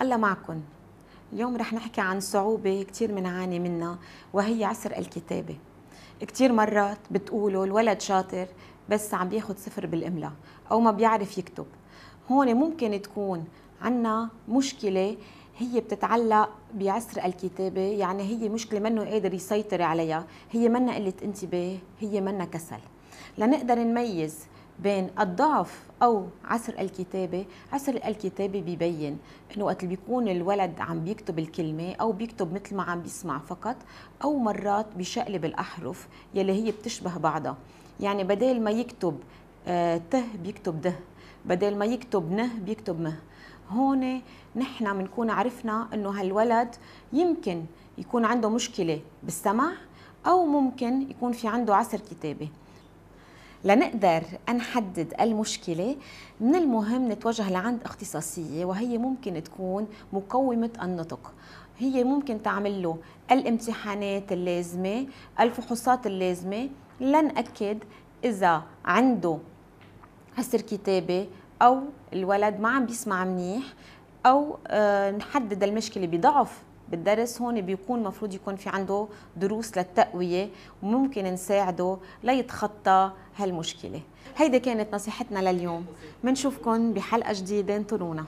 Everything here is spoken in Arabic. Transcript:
الله معكم اليوم رح نحكي عن صعوبة كتير منعاني منها وهي عسر الكتابة. كتير مرات بتقولوا الولد شاطر بس عم بياخد صفر بالإملاء أو ما بيعرف يكتب. هون ممكن تكون عنا مشكلة هي بتتعلق بعسر الكتابة يعني هي مشكلة منه قادر يسيطر عليها هي منا قلة انتباه هي منا كسل. لنقدر نميز بين الضعف أو عسر الكتابة. عسر الكتابة بيبين إنه وقت اللي بيكون الولد عم بيكتب الكلمة أو بيكتب مثل ما عم بيسمع فقط أو مرات بيشقلب الأحرف يلي هي بتشبه بعضها. يعني بدل ما يكتب آه ته بيكتب ده بدل ما يكتب نه بيكتب مه. هون نحن بنكون عرفنا إنه هالولد يمكن يكون عنده مشكلة بالسمع أو ممكن يكون في عنده عسر كتابة. لنقدر نحدد المشكلة من المهم نتوجه لعند اختصاصية وهي ممكن تكون مقومة النطق. هي ممكن تعمل له الامتحانات اللازمة الفحوصات اللازمة. لنأكد إذا عنده عسر كتابة أو الولد ما عم بيسمع منيح أو آه، نحدد المشكلة بضعف بالدرس هون بيكون مفروض يكون في عنده دروس للتقوية وممكن نساعده ليتخطى هالمشكلة. هيدي كانت نصيحتنا لليوم. منشوفكم بحلقة جديدة. انطرونا.